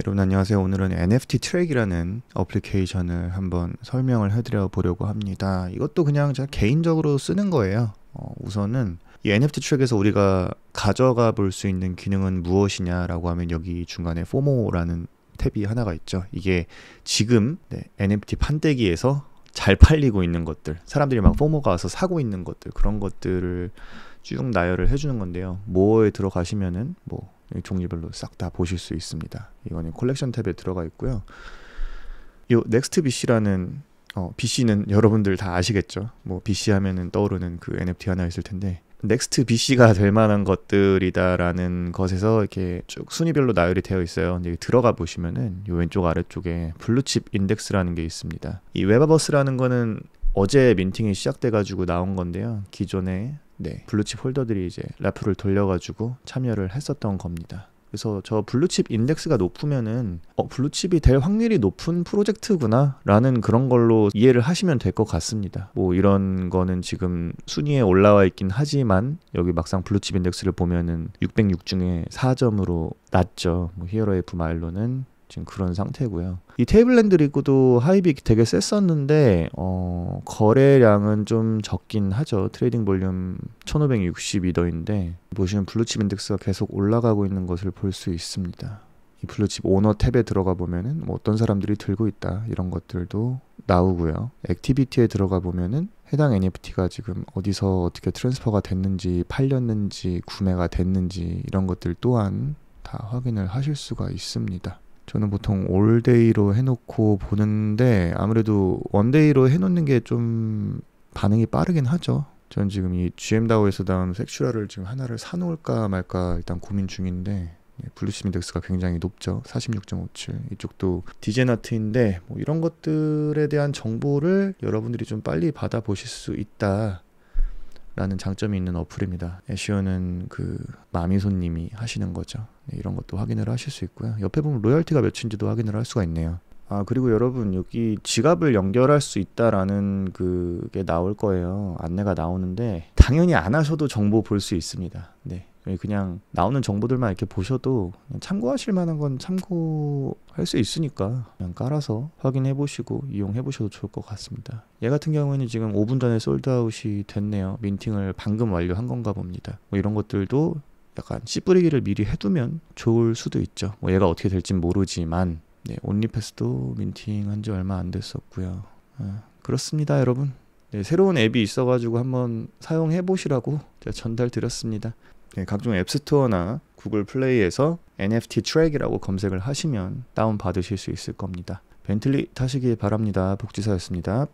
여러분 안녕하세요. 오늘은 NFT Track이라는 어플리케이션을 한번 설명을 해드려 보려고 합니다. 이것도 그냥 제가 개인적으로 쓰는 거예요. 어, 우선은 이 NFT Track에서 우리가 가져가 볼 수 있는 기능은 무엇이냐라고 하면 여기 중간에 FOMO라는 탭이 하나가 있죠. 이게 지금 네, NFT 판때기에서 잘 팔리고 있는 것들, 사람들이 막 FOMO가 와서 사고 있는 것들 그런 것들을 쭉 나열을 해주는 건데요. 뭐에 들어가시면은 뭐 종류별로 싹 다 보실 수 있습니다. 이거는 콜렉션 탭에 들어가 있고요. 요 next BC라는 어, BC는 여러분들 다 아시겠죠? 뭐 BC 하면은 떠오르는 그 NFT 하나 있을 텐데 next BC가 될 만한 것들이다라는 것에서 이렇게 쭉 순위별로 나열이 되어 있어요. 근데 들어가 보시면은 요 왼쪽 아래쪽에 블루칩 인덱스라는 게 있습니다. 이 Webaverse라는 거는 어제 minting이 시작돼 가지고 나온 건데요. 기존에 네, 블루칩 holder들이 이제 raffle을 돌려가지고 참여를 했었던 겁니다. 그래서 저 블루칩 인덱스가 높으면은 어 블루칩이 될 확률이 높은 프로젝트구나 라는 그런 걸로 이해를 하시면 될 것 같습니다. 뭐 이런 거는 지금 순위에 올라와 있긴 하지만 여기 막상 블루칩 인덱스를 보면은 606 중에 4점으로 낮죠. 뭐 히어로 F 마일로는 지금 그런 상태고요. 이 테이블랜드 리그도 하이빅 되게 셌었는데 어, 거래량은 좀 적긴 하죠. 트레이딩 볼륨 1562더인데 보시면 블루칩 인덱스가 계속 올라가고 있는 것을 볼 수 있습니다. 이 블루칩 오너 탭에 들어가 보면은 뭐 어떤 사람들이 들고 있다 이런 것들도 나오고요. activity에 들어가 보면은 해당 NFT가 지금 어디서 어떻게 transfer가 됐는지 팔렸는지 구매가 됐는지 이런 것들 또한 다 확인을 하실 수가 있습니다. 저는 보통 all day로 해놓고 보는데 아무래도 one day로 해놓는 게 좀 반응이 빠르긴 하죠. 전 지금 이 GM DAO에서 나온 섹슈라를 지금 하나를 사놓을까 말까 일단 고민 중인데 블루칩 인덱스가 굉장히 높죠. 46.57. 이쪽도 디제너트인데 뭐 이런 것들에 대한 정보를 여러분들이 좀 빨리 받아보실 수 있다. 라는 장점이 있는 어플입니다. 애쉬어는 그 마미손님이 하시는 거죠. 네, 이런 것도 확인을 하실 수 있고요. 옆에 보면 로열티가 몇인지도 확인을 할 수가 있네요. 아 그리고 여러분 여기 지갑을 연결할 수 있다라는 그게 나올 거예요. 안내가 나오는데 당연히 안 하셔도 정보 볼 수 있습니다. 네. 그냥 나오는 정보들만 이렇게 보셔도 참고하실 만한 건 참고할 수 있으니까 그냥 깔아서 확인해 보시고 이용해 보셔도 좋을 것 같습니다. 얘 같은 경우에는 지금 5분 전에 솔드아웃이 됐네요. 민팅을 방금 완료한 건가 봅니다. 뭐 이런 것들도 약간 씨 뿌리기를 미리 해두면 좋을 수도 있죠. 뭐 얘가 어떻게 될진 모르지만 네, 온리패스도 minting 한 지 얼마 안 됐었고요. 아, 그렇습니다, 여러분. 네, 새로운 앱이 있어가지고 한번 사용해 보시라고 전달 드렸습니다. 네, 각종 앱스토어나 구글 플레이에서 NFT Track이라고 검색을 하시면 다운 받으실 수 있을 겁니다. 벤틀리 타시기 바랍니다. 복지사였습니다.